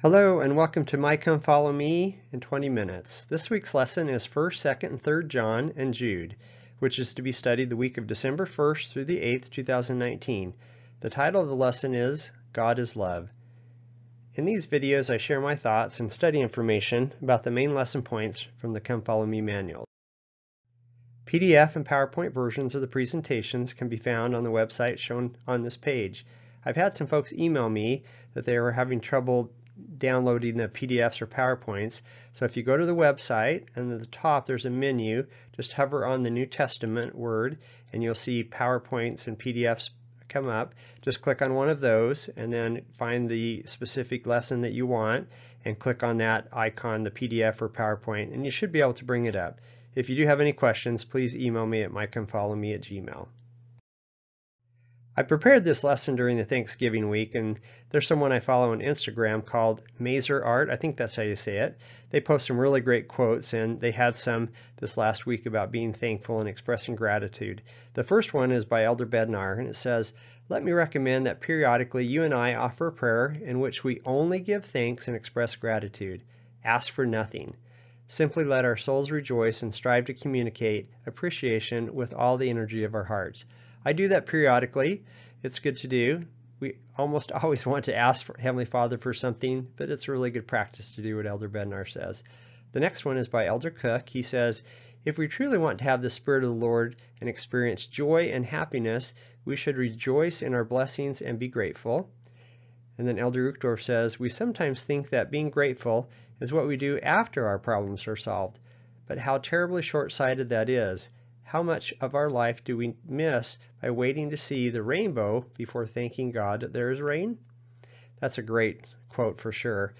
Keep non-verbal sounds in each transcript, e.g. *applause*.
Hello and welcome to My Come Follow Me in 20 minutes. This week's lesson is 1st, 2nd, and 3rd John and Jude, which is to be studied the week of December 1st through the 8th, 2019. The title of the lesson is God is Love. In these videos I share my thoughts and study information about the main lesson points from the Come Follow Me manual. PDF and PowerPoint versions of the presentations can be found on the website shown on this page. I've had some folks email me that they were having trouble downloading the PDFs or PowerPoints. So if you go to the website and at the top there's a menu, just hover on the New Testament word and you'll see PowerPoints and PDFs come up. Just click on one of those and then find the specific lesson that you want and click on that icon, the PDF or PowerPoint, and you should be able to bring it up. If you do have any questions, please email me at mycomefollowme at gmail. I prepared this lesson during the Thanksgiving week, and there's someone I follow on Instagram called Mazer Art. I think that's how you say it. They post some really great quotes, and they had some this last week about being thankful and expressing gratitude. The first one is by Elder Bednar, and it says, Let me recommend that periodically you and I offer a prayer in which we only give thanks and express gratitude. Ask for nothing. Simply let our souls rejoice and strive to communicate appreciation with all the energy of our hearts. I do that periodically. It's good to do. We almost *laughs* always want to ask Heavenly Father for something, but it's a really good practice to do what Elder Bednar says. The next one is by Elder Cook. He says, if we truly want to have the Spirit of the Lord and experience joy and happiness, we should rejoice in our blessings and be grateful. And then Elder Uchtdorf says, we sometimes think that being grateful is what we do after our problems are solved, but how terribly short-sighted that is. How much of our life do we miss by waiting to see the rainbow before thanking God that there is rain? That's a great quote for sure.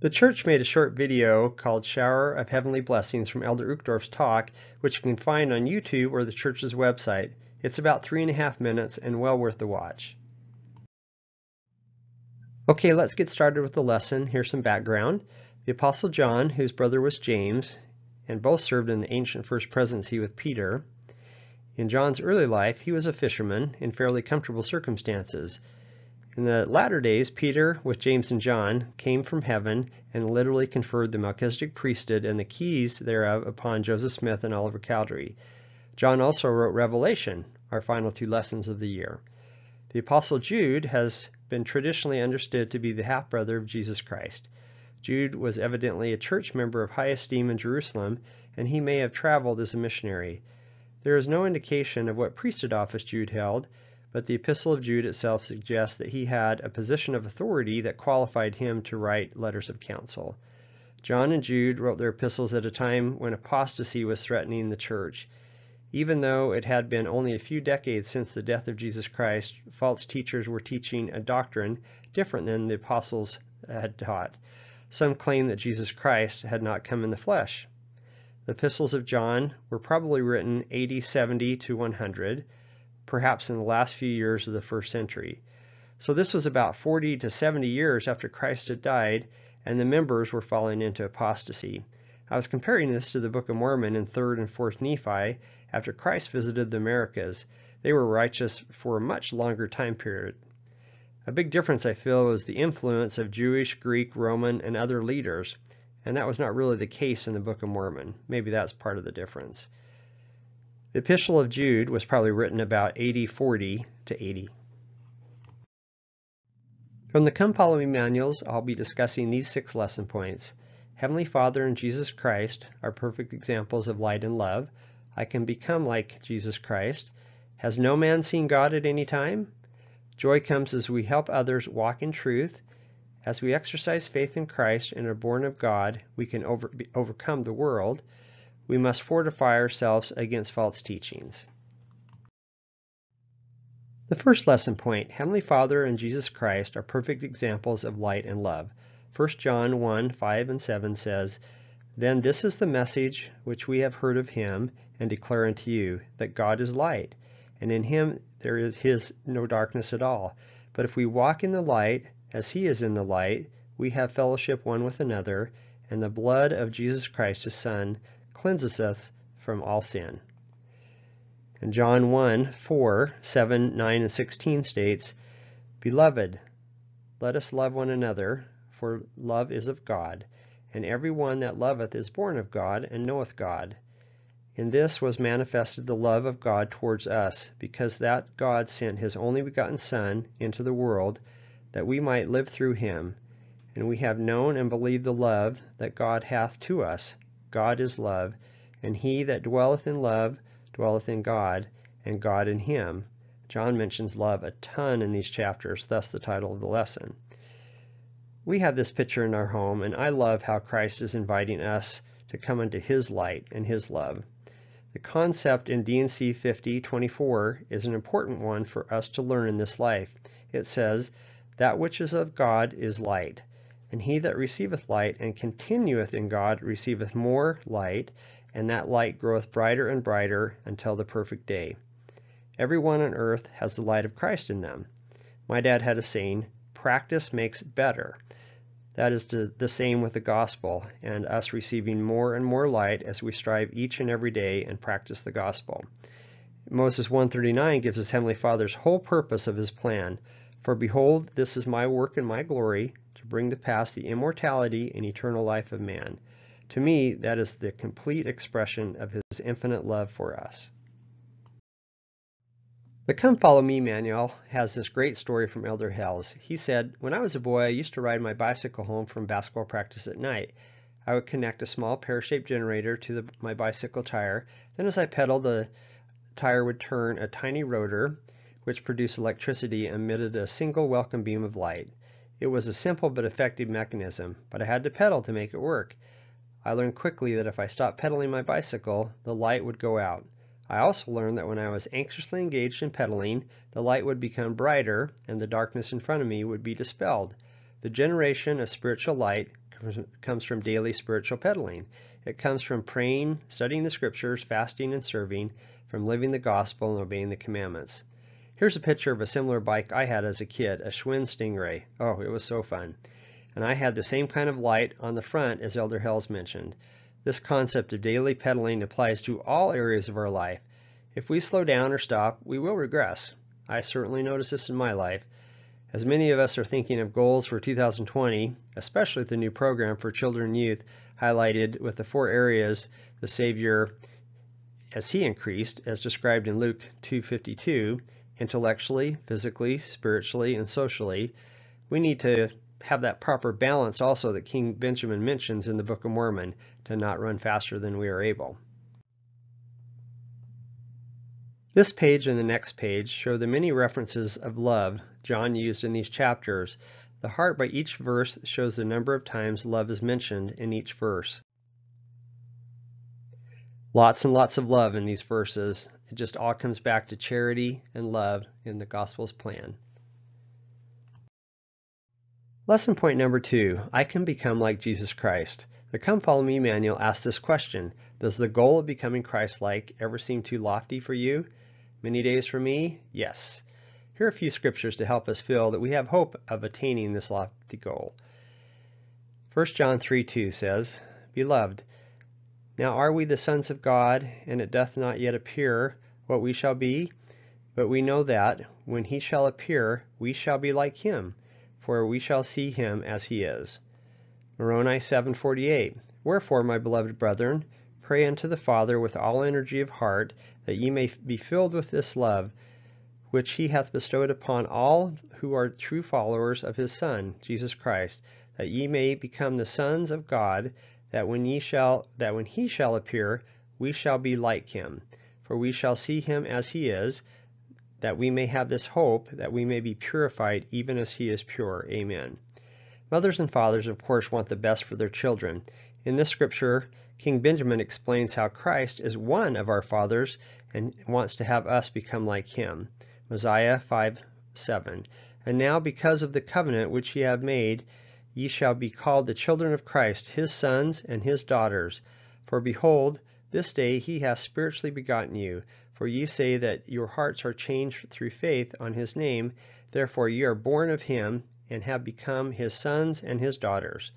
The church made a short video called Shower of Heavenly Blessings from Elder Uchtdorf's talk, which you can find on YouTube or the church's website. It's about three and a half minutes and well worth the watch. Okay, let's get started with the lesson. Here's some background. The Apostle John, whose brother was James, and both served in the ancient first presidency with Peter. In John's early life, he was a fisherman in fairly comfortable circumstances. In the latter days, Peter, with James and John, came from heaven and literally conferred the Melchizedek priesthood and the keys thereof upon Joseph Smith and Oliver Cowdery. John also wrote Revelation, our final two lessons of the year. The Apostle Jude has been traditionally understood to be the half-brother of Jesus Christ. Jude was evidently a church member of high esteem in Jerusalem, and he may have traveled as a missionary. There is no indication of what priesthood office Jude held, but the Epistle of Jude itself suggests that he had a position of authority that qualified him to write letters of counsel. John and Jude wrote their epistles at a time when apostasy was threatening the church. Even though it had been only a few decades since the death of Jesus Christ, false teachers were teaching a doctrine different than the apostles had taught. Some claim that Jesus Christ had not come in the flesh. The epistles of John were probably written AD 70 to 100, perhaps in the last few years of the first century. So this was about 40 to 70 years after Christ had died and the members were falling into apostasy. I was comparing this to the Book of Mormon in 3rd and 4th Nephi after Christ visited the Americas. They were righteous for a much longer time period. A big difference I feel was the influence of Jewish, Greek, Roman, and other leaders, and that was not really the case in the Book of Mormon. Maybe that's part of the difference. The Epistle of Jude was probably written about AD 40 to 80. From the Come Follow Me manuals, I'll be discussing these six lesson points. Heavenly Father and Jesus Christ are perfect examples of light and love. I can become like Jesus Christ. Has no man seen God at any time? Joy comes as we help others walk in truth. As we exercise faith in Christ and are born of God, we can over, be, overcome the world. We must fortify ourselves against false teachings. The first lesson point, Heavenly Father and Jesus Christ are perfect examples of light and love. 1 John 1, 5 and 7 says, Then this is the message which we have heard of him and declare unto you, that God is light, and in him there is his no darkness at all. But if we walk in the light, as he is in the light, we have fellowship one with another, and the blood of Jesus Christ his Son cleanses us from all sin. And John 1, 4, 7, 9, and 16 states, Beloved, let us love one another, for love is of God. And every one that loveth is born of God, and knoweth God. In this was manifested the love of God towards us, because that God sent his only begotten Son into the world, that we might live through him. And we have known and believed the love that God hath to us. God is love, and he that dwelleth in love dwelleth in God, and God in him. John mentions love a ton in these chapters, thus the title of the lesson. We have this picture in our home, and I love how Christ is inviting us to come into his light and his love. The concept in D&C 50:24 is an important one for us to learn in this life. It says, That which is of God is light, and he that receiveth light and continueth in God receiveth more light, and that light groweth brighter and brighter until the perfect day. Everyone on earth has the light of Christ in them. My dad had a saying, practice makes better. That is the same with the gospel and us receiving more and more light as we strive each and every day and practice the gospel. Moses 139 gives us Heavenly Father's whole purpose of his plan. For behold, this is my work and my glory, to bring to pass the immortality and eternal life of man. To me, that is the complete expression of his infinite love for us. The Come Follow Me manual has this great story from Elder Hales. He said, When I was a boy, I used to ride my bicycle home from basketball practice at night. I would connect a small pear-shaped generator to the, my bicycle tire. Then as I pedaled, the tire would turn a tiny rotor, which produced electricity and emitted a single welcome beam of light. It was a simple but effective mechanism, but I had to pedal to make it work. I learned quickly that if I stopped pedaling my bicycle, the light would go out. I also learned that when I was anxiously engaged in pedaling, the light would become brighter and the darkness in front of me would be dispelled. The generation of spiritual light comes from daily spiritual pedaling. It comes from praying, studying the scriptures, fasting and serving, from living the gospel and obeying the commandments. Here's a picture of a similar bike I had as a kid, a Schwinn Stingray. Oh, it was so fun. And I had the same kind of light on the front as Elder Hales mentioned. This concept of daily pedaling applies to all areas of our life. If we slow down or stop, we will regress. I certainly notice this in my life. As many of us are thinking of goals for 2020, especially with the new program for children and youth highlighted with the four areas the Savior, as he increased, as described in Luke 2.52, intellectually, physically, spiritually, and socially, we need to have that proper balance also that King Benjamin mentions in the Book of Mormon to not run faster than we are able. This page and the next page show the many references of love John used in these chapters. The heart by each verse shows the number of times love is mentioned in each verse. Lots and lots of love in these verses. It just all comes back to charity and love in the Gospel's plan. Lesson point number two, I can become like Jesus Christ. The Come Follow Me manual asks this question, does the goal of becoming Christ-like ever seem too lofty for you? Many days for me? Yes. Here are a few scriptures to help us feel that we have hope of attaining this lofty goal. 1 John 3 2 says, Beloved, now are we the sons of God, and it doth not yet appear what we shall be? But we know that, when he shall appear, we shall be like him, for we shall see him as he is. Moroni 7:48 Wherefore, my beloved brethren, pray unto the Father with all energy of heart, that ye may be filled with this love, which he hath bestowed upon all who are true followers of his Son, Jesus Christ, that ye may become the sons of God, that when ye shall that when he shall appear, we shall be like him, for we shall see him as he is, that we may have this hope, that we may be purified even as he is pure. Amen. Mothers and fathers, of course, want the best for their children. In this scripture, King Benjamin explains how Christ is one of our fathers and wants to have us become like him. Mosiah 5 7. And now, because of the covenant which ye have made, ye shall be called the children of Christ, his sons and his daughters. For behold, this day he hath spiritually begotten you. For ye say that your hearts are changed through faith on his name, therefore ye are born of him, and have become his sons and his daughters.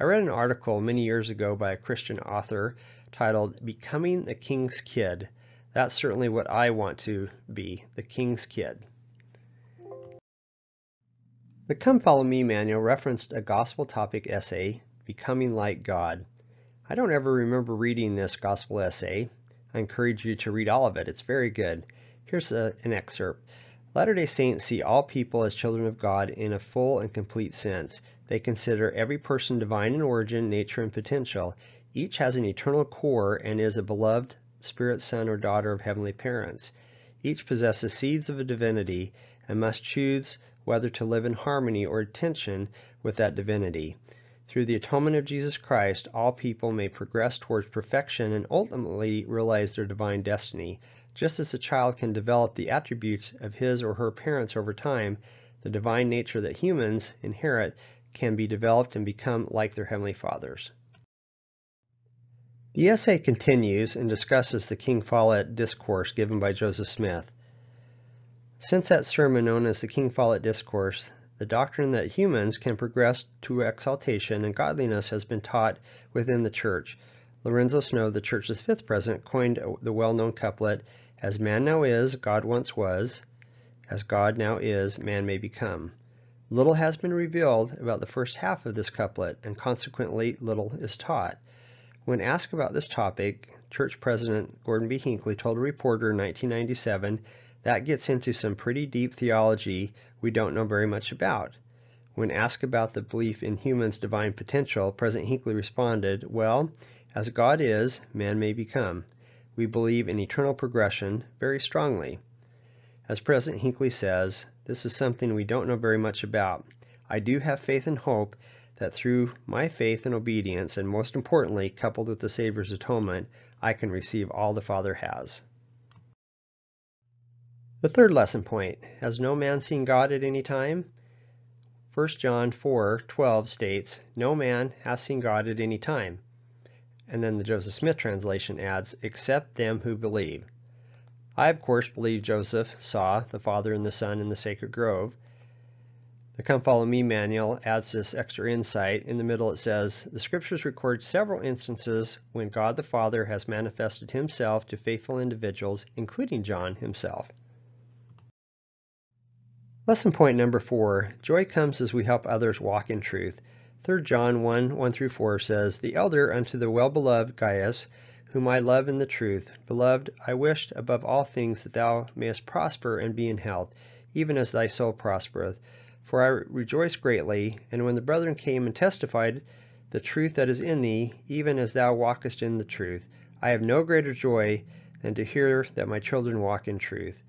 I read an article many years ago by a Christian author titled Becoming the King's Kid. That's certainly what I want to be, the King's Kid. The Come Follow Me manual referenced a gospel topic essay, Becoming Like God. I don't ever remember reading this gospel essay. I encourage you to read all of it. It's very good. Here's a, an excerpt. Latter-day Saints see all people as children of God in a full and complete sense. They consider every person divine in origin, nature, and potential. Each has an eternal core and is a beloved spirit son or daughter of heavenly parents. Each possesses seeds of a divinity and must choose whether to live in harmony or tension with that divinity. Through the atonement of Jesus Christ, all people may progress towards perfection and ultimately realize their divine destiny. Just as a child can develop the attributes of his or her parents over time, the divine nature that humans inherit can be developed and become like their Heavenly Fathers. The essay continues and discusses the King Follett discourse given by Joseph Smith. Since that sermon known as the King Follett Discourse, the doctrine that humans can progress to exaltation and godliness has been taught within the church. Lorenzo Snow, the church's fifth president, coined the well-known couplet, As man now is, God once was, as God now is, man may become. Little has been revealed about the first half of this couplet, and consequently little is taught. When asked about this topic, church president Gordon B. Hinckley told a reporter in 1997 that gets into some pretty deep theology we don't know very much about. When asked about the belief in humans' divine potential, President Hinckley responded, Well, as God is, man may become. We believe in eternal progression very strongly. As President Hinckley says, this is something we don't know very much about. I do have faith and hope that through my faith and obedience, and most importantly, coupled with the Savior's atonement, I can receive all the Father has. The third lesson point, has no man seen God at any time? 1 John 4:12 states, no man has seen God at any time. And then the Joseph Smith translation adds, except them who believe. I, of course, believe Joseph saw the Father and the Son in the sacred grove. The Come Follow Me manual adds this extra insight. In the middle it says, the scriptures record several instances when God the Father has manifested himself to faithful individuals, including John himself. Lesson point number four, joy comes as we help others walk in truth. 3 John 1, 1 through 4 says, The elder unto the well-beloved Gaius, whom I love in the truth. Beloved, I wished above all things that thou mayest prosper and be in health, even as thy soul prospereth. For I rejoice greatly, and when the brethren came and testified the truth that is in thee, even as thou walkest in the truth, I have no greater joy than to hear that my children walk in truth.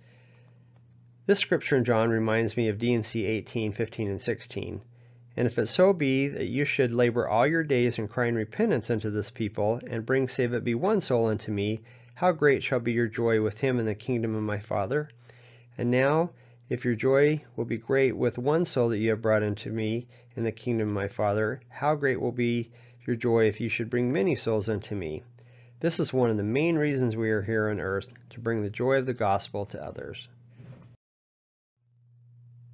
This scripture in John reminds me of D&C 18, 15, and 16. And if it so be that you should labor all your days in crying repentance unto this people, and bring save it be one soul unto me, how great shall be your joy with him in the kingdom of my Father? And now, if your joy will be great with one soul that you have brought unto me in the kingdom of my Father, how great will be your joy if you should bring many souls unto me? This is one of the main reasons we are here on earth, to bring the joy of the gospel to others.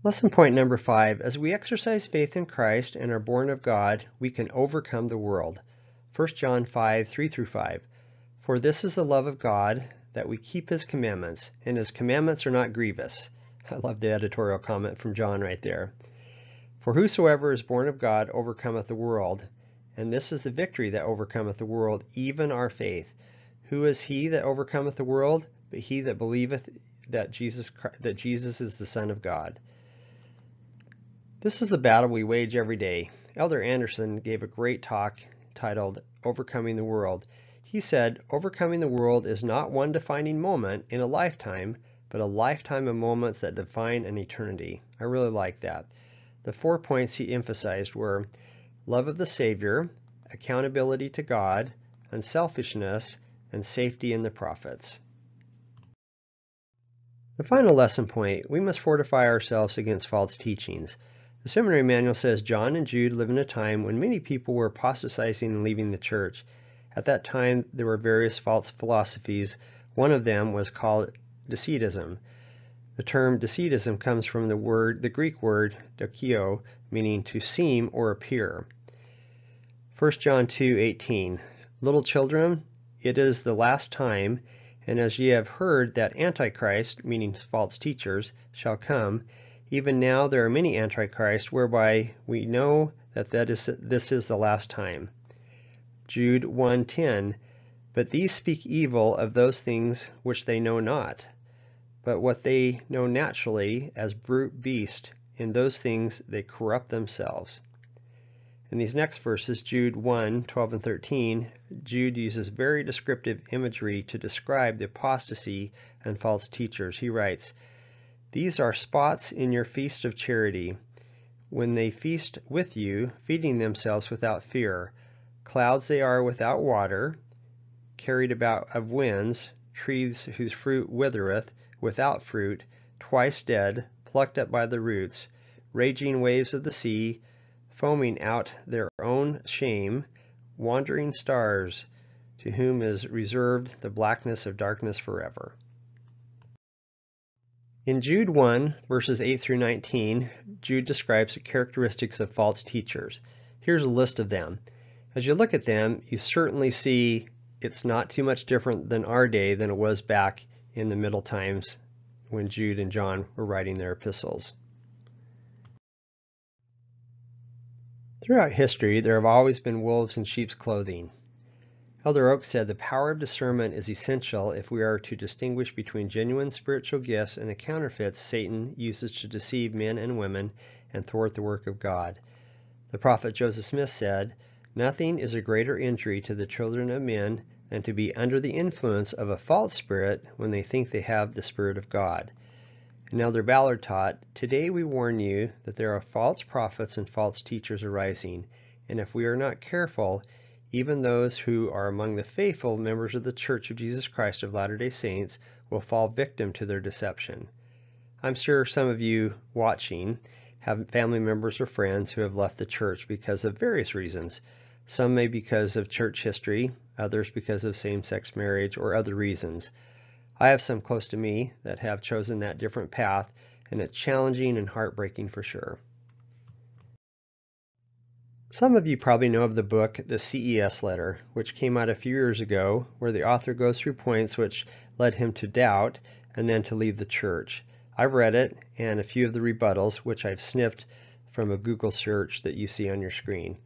Lesson point number five, as we exercise faith in Christ and are born of God, we can overcome the world. 1 John 5, 3 through 5. For this is the love of God, that we keep his commandments, and his commandments are not grievous. *laughs* I love the editorial comment from John right there. For whosoever is born of God overcometh the world, and this is the victory that overcometh the world, even our faith. Who is he that overcometh the world? But he that believeth that Jesus, that Jesus is the Son of God. This is the battle we wage every day. Elder Anderson gave a great talk titled Overcoming the World. He said, Overcoming the world is not one defining moment in a lifetime, but a lifetime of moments that define an eternity. I really like that. The four points he emphasized were love of the Savior, accountability to God, unselfishness, and safety in the prophets. The final lesson point, we must fortify ourselves against false teachings. The seminary manual says John and Jude live in a time when many people were apostatizing and leaving the church. At that time, there were various false philosophies. One of them was called Docetism. The term Docetism comes from the word, the Greek word dokio, meaning to seem or appear. 1 John 2:18 Little children, it is the last time, and as ye have heard that Antichrist, meaning false teachers, shall come, Even now there are many antichrists whereby we know that, that is, this is the last time. Jude 1.10 But these speak evil of those things which they know not, but what they know naturally as brute beast, in those things they corrupt themselves. In these next verses, Jude 1, 12 and 13, Jude uses very descriptive imagery to describe the apostasy and false teachers. He writes, These are spots in your feast of charity, when they feast with you, feeding themselves without fear. Clouds they are without water, carried about of winds, trees whose fruit withereth, without fruit, twice dead, plucked up by the roots, raging waves of the sea, foaming out their own shame, wandering stars, to whom is reserved the blackness of darkness forever. In Jude 1, verses 8 through 19, Jude describes the characteristics of false teachers. Here's a list of them. As you look at them, you certainly see it's not too much different than our day than it was back in the Middle Times when Jude and John were writing their epistles. Throughout history, there have always been wolves in sheep's clothing. Elder Oaks said the power of discernment is essential if we are to distinguish between genuine spiritual gifts and the counterfeits Satan uses to deceive men and women and thwart the work of God. The prophet Joseph Smith said, Nothing is a greater injury to the children of men than to be under the influence of a false spirit when they think they have the Spirit of God. And Elder Ballard taught, Today we warn you that there are false prophets and false teachers arising, and if we are not careful, even those who are among the faithful members of the Church of Jesus Christ of Latter day Saints will fall victim to their deception. I'm sure some of you watching have family members or friends who have left the church because of various reasons. Some may because of church history, others because of same-sex marriage or other reasons. I have some close to me that have chosen that different path, and it's challenging and heartbreaking for sure. Some of you probably know of the book The CES Letter, which came out a few years ago, where the author goes through points which led him to doubt and then to leave the church. I've read it and a few of the rebuttals, which I've snipped from a Google search that you see on your screen.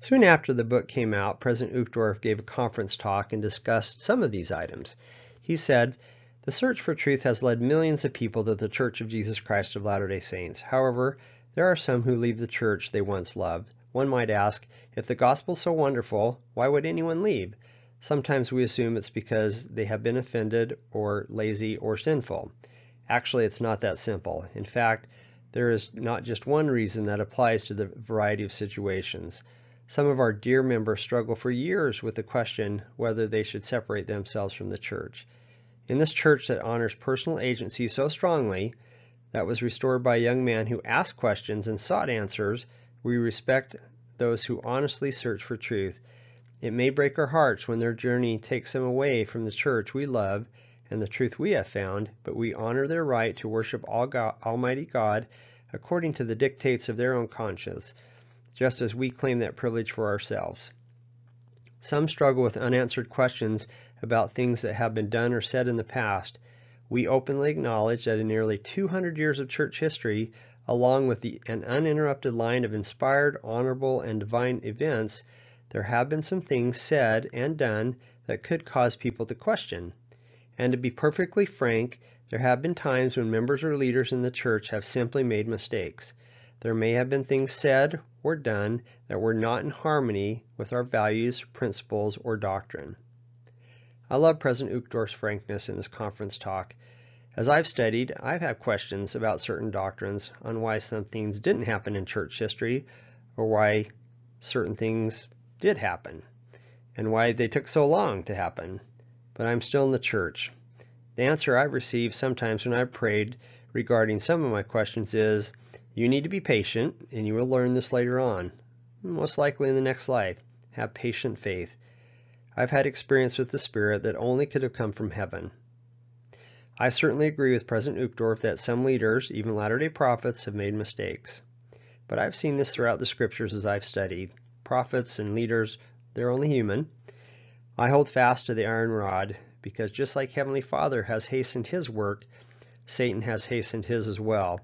Soon after the book came out, President Uchtdorf gave a conference talk and discussed some of these items. He said, The search for truth has led millions of people to the Church of Jesus Christ of Latter-day Saints. However, there are some who leave the church they once loved. One might ask, if the gospel's so wonderful, why would anyone leave? Sometimes we assume it's because they have been offended or lazy or sinful. Actually, it's not that simple. In fact, there is not just one reason that applies to the variety of situations. Some of our dear members struggle for years with the question whether they should separate themselves from the church. In this church that honors personal agency so strongly, that was restored by a young man who asked questions and sought answers, we respect those who honestly search for truth. It may break our hearts when their journey takes them away from the church we love and the truth we have found, but we honor their right to worship Almighty God according to the dictates of their own conscience just as we claim that privilege for ourselves. Some struggle with unanswered questions about things that have been done or said in the past. We openly acknowledge that in nearly 200 years of church history, along with the, an uninterrupted line of inspired, honorable, and divine events, there have been some things said and done that could cause people to question. And to be perfectly frank, there have been times when members or leaders in the church have simply made mistakes. There may have been things said or done that were not in harmony with our values, principles, or doctrine. I love President Uchtdorf's frankness in this conference talk. As I've studied, I've had questions about certain doctrines on why some things didn't happen in church history or why certain things did happen and why they took so long to happen. But I'm still in the church. The answer I've received sometimes when I've prayed regarding some of my questions is, you need to be patient, and you will learn this later on, most likely in the next life. Have patient faith. I've had experience with the Spirit that only could have come from heaven. I certainly agree with President Uchtdorf that some leaders, even Latter-day Prophets, have made mistakes. But I've seen this throughout the scriptures as I've studied. Prophets and leaders, they're only human. I hold fast to the iron rod because just like Heavenly Father has hastened His work Satan has hastened his as well,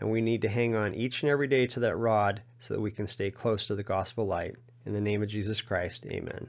and we need to hang on each and every day to that rod so that we can stay close to the gospel light. In the name of Jesus Christ, amen.